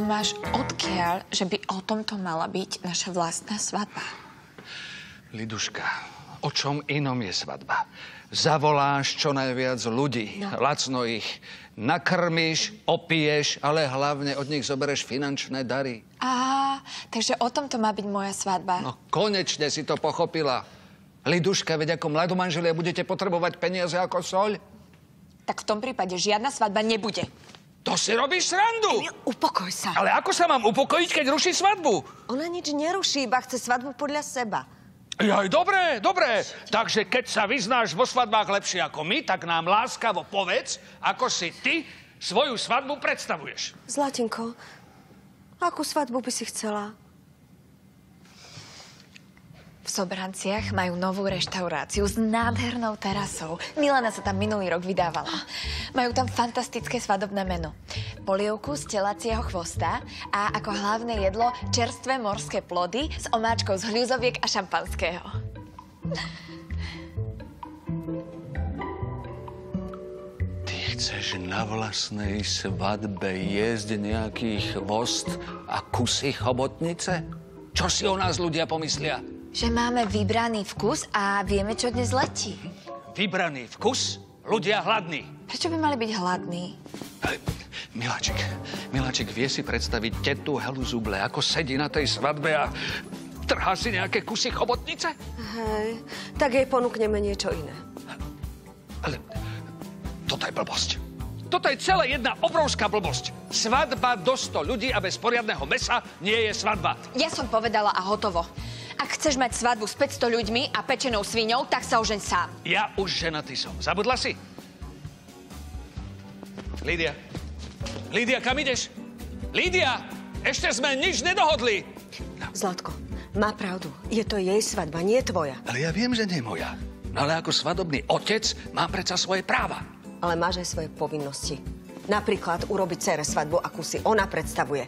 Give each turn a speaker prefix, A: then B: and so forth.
A: máš odkiaľ, že by o tomto mala byť naša vlastná svadba?
B: Liduška, o čom inom je svadba? Zavoláš čo najviac ľudí, no. lacno ich nakrmíš, opiješ, ale hlavne od nich zobereš finančné dary.
A: Á, takže o tomto má byť moja svadba.
B: No, konečne si to pochopila. Liduška, veď ako mladomanželia budete potrebovať peniaze ako soľ?
A: Tak v tom prípade žiadna svadba nebude.
B: To si robíš srandu!
C: Emil, upokoj sa.
B: Ale ako sa mám upokojiť, keď ruší svadbu?
C: Ona nič neruší, iba chce svadbu podľa seba.
B: Jaj, dobre, dobre. Takže keď sa vyznáš vo svadbách lepšie ako my, tak nám láskavo povedz, ako si ty svoju svadbu predstavuješ.
C: Zlatinko, akú svadbu by si chcela?
A: V Sobranciach majú novú reštauráciu s nádhernou terasou. Milana sa tam minulý rok vydávala. Majú tam fantastické svadobné meno. Polievku z telacieho chvosta a ako hlavné jedlo čerstvé morské plody s omáčkou z hľuzoviek a šampanského.
B: Ty chceš na vlastnej svadbe jesť nejaký chvost a kusy chobotnice? Čo si o nás ľudia pomyslia?
A: Že máme vybraný vkus a vieme, čo dnes letí.
B: Vybraný vkus? Ľudia hladní.
A: Prečo by mali byť hladní?
B: Miláčik, Miláčik vie si predstaviť tetu Helu Zuble, ako sedí na tej svadbe a trhá si nejaké kusy chobotnice?
C: Hej, tak jej ponúkneme niečo iné.
B: Ale toto je blbosť. Toto je celá jedna obrovská blbosť. Svadba do 100 ľudí a bez poriadného mesa nie je svadba.
A: Ja som povedala a hotovo. Ak chceš mať svadbu s 500 ľuďmi a pečenou sviňou, tak sa ožeň sám.
B: Ja už ženatý som. Zabudla si? Lídia. Lídia, kam ideš? Lídia! Ešte sme nič nedohodli.
C: Zlatko, má pravdu. Je to jej svadba, nie tvoja.
B: Ale ja viem, že nie je moja. No ale ako svadobný otec mám predsa svoje práva.
C: Ale máš aj svoje povinnosti. Napríklad urobiť cere svadbu, akú si ona predstavuje.